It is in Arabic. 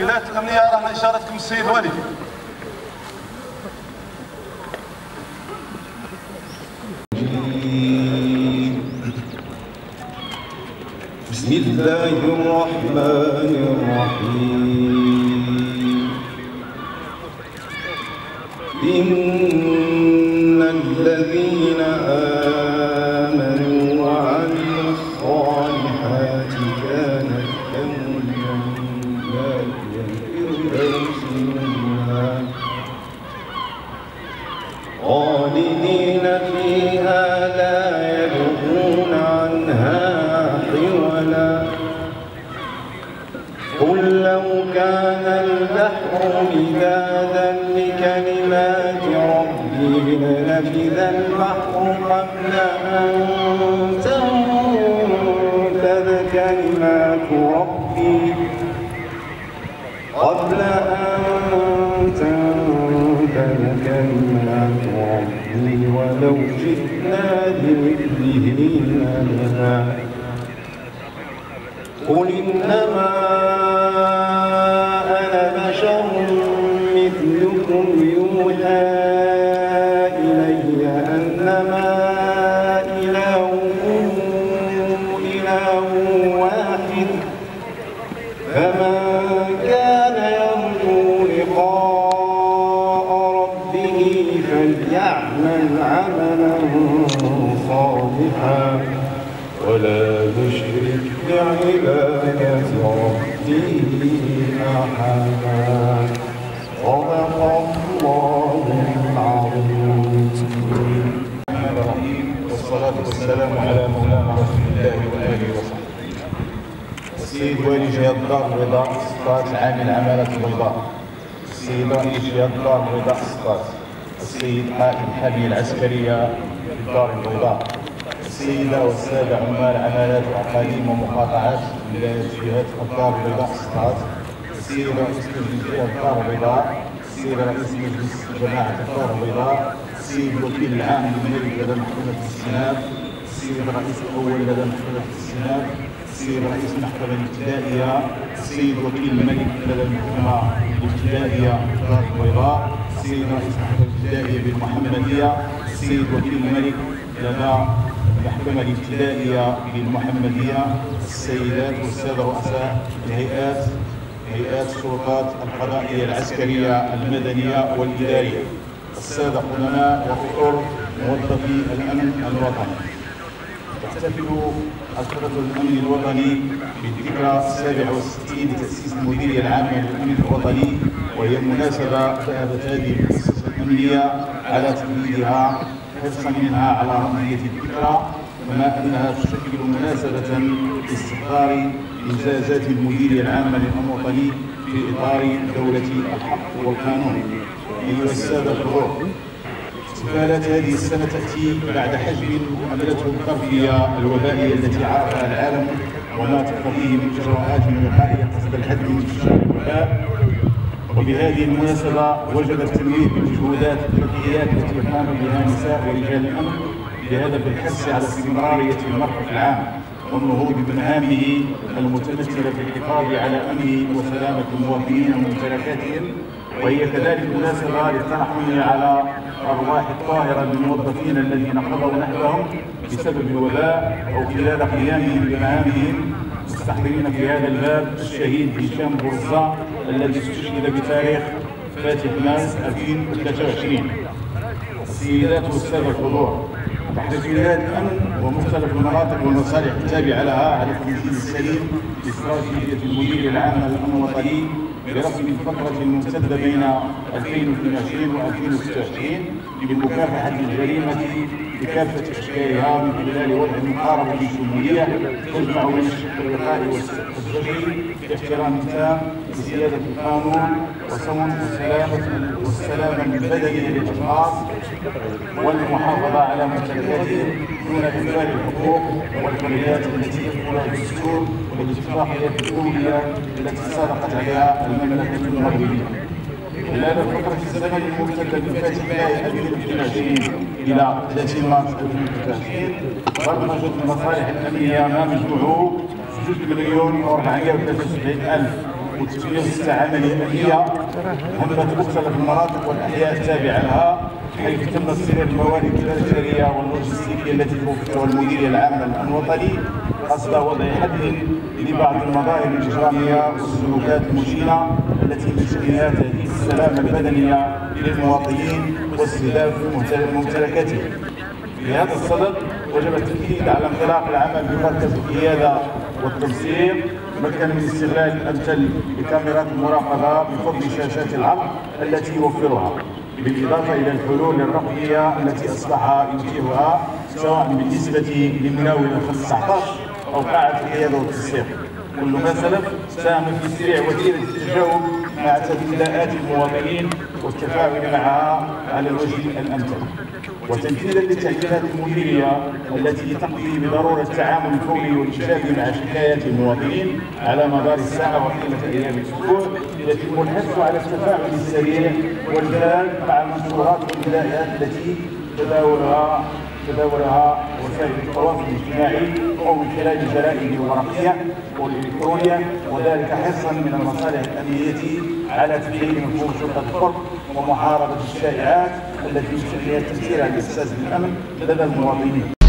المشكلات الأمنية راه إشارتكم السيد والي بسم الله الرحمن الرحيم. إن الذين خالدين فيها لا يبغون عنها حولا قل لو كان البحر مدادا لكلمات ربي لنفذ البحر قبل أن ولو جئنا بمثله مددا قل إنما أنا بشر مثلكم يوحى ولا يشرك بعبادة ربه أحدا صدق الله العظيم والصلاة والسلام على مولانا رسول الله وآله وصحبه. السيد والي جهاد الدار البيضاء سقاط عامل العمالة البيضاء. السيد رئيس جهاد الدار البيضاء سقاط. السيد قائد الحامية العسكرية في الدار البيضاء. السيدة والسادة عمال عمالات وأقاليم ومقاطعات ولاية جهات الدار البيضاء سقاط. السيد رئيس مجلس الدار البيضاء. السيد رئيس مجلس جماعة الدار البيضاء. السيد الوكيل العام للملك لدى محكمة الاستئناف، السيد الرئيس الأول لدى محكمة الاستئناف، السيد رئيس المحكمة الابتدائية، السيد وكيل الملك لدى المحكمة الابتدائية دار البيضاء، السيد رئيس المحكمة الابتدائية بالمحمدية، السيد وكيل الملك لدى المحكمة الابتدائية بالمحمدية، السيدات والسادة رؤساء الهيئات هيئات السلطات القضائية العسكرية المدنية والإدارية السادة قدماء وفئور موظفي الأمن الوطني. تحتفل أسرة الأمن الوطني بالذكرى السابعة والستين لتأسيس المديرية العامة للأمن الوطني وهي مناسبة ذهبت هذه المؤسسة الأمنية على تأييدها منها على رمزية الذكرى كما أنها تشكل مناسبة لاستحضار إنجازات المديرية العامة للأمن الوطني في إطار دولة الحق والقانون. أيها السادة الحضور احتفالات هذه السنة تأتي بعد حجم حملته القرفية الوبائية التي عرفها العالم وما تقتضيه من إجراءات وقائية قصد الحد من انتشار الوباء وبهذه المناسبة وجب التنويه بالمجهودات والتضحيات التي قام بها نساء ورجال الأمن بهدف الحث على استمرارية المرفق العام والنهوض بمهامه المتمثلة في الحفاظ على أمن وسلامة المواطنين وممتلكاتهم وهي كذلك مناسبة للترحم على أرواح الطاهرة للموظفين الذين قضوا نحبهم بسبب الوباء أو خلال قيامهم بمهامهم مستحضرين في هذا الباب الشهيد هشام بورزا الذي استشهد بتاريخ فاتح مارس 2023 السيدات والسادة الحضور. الأمن ومختلف المناطق والمصالح التابعة لها. على التنفيذ السليم لاستراتيجية المديرية العامة للأمن الوطني برسم الفترة الممتدة بين 2022 و 2026 لمكافحة الجريمة بكافة أشكالها من خلال وضع مقاربة شمولية تجمع بين الشق الوقائي والزجري باحترام تام لسيادة القانون وصون السلامة والسلامة البدني للأشخاص والمحافظة على ممتلكاتهم دون إهمال الحقوق والحريات التي يحملها الدستور والاتفاقيات الدولية التي صادقت عليها المملكة المغربية. خلال الفترة الزمن الممتدة من فاتح ماي 2022 إلى 30 مارس 2023 برمجت المصالح الأمنية ما مجموعه 6 مليون و473 ألف ستة عملية أمنية مهمة مختلف المناطق والأحياء التابعة لها حيث تم استغلال الموارد البشرية واللوجستيكية التي توفرها المديرية العامة للأمن الوطني قصد وضع حد لبعض المظاهر الإجرامية والسلوكات المشينة التي شأنها تهديد السلامة البدنية للمواطنين واستهداف ممتلكاتهم. في هذا الصدد وجب التأكيد على انطلاق العمل بمركز القيادة والتنسيق مكن من استغلال الأمثل لكاميرات المراقبة بفضل شاشات العرض التي يوفرها بالإضافة إلى الحلول الرقمية التي أصبح يتيحها سواء بالنسبة لمناول الخمس 19 أو قاعة القيادة والتنسيق كل ما سلف ساهم في تسريع وتيرة التجاوب مع تبديلات المواطنين والتفاعل معها على الوجه الأمثل. وتنفيذا للتعليمات المديرية التي تقضي بضرورة التعامل الفوري والايجابي مع شكايات المواطنين على مدار الساعة وطيله أيام الأسبوع يتم الحث على التفاعل السريع والجاد مع المنشورات والبدايات التي تداولها تداولها وسائل التواصل الاجتماعي أو من خلال الجرائد الورقيه والالكترونيه وذلك حرصا من المصالح الأمنية على تفعيل مفهوم شرطة الفرد ومحاربة الشائعات التي يمكن التاثير على الاحساس بالامن لدى المواطنين.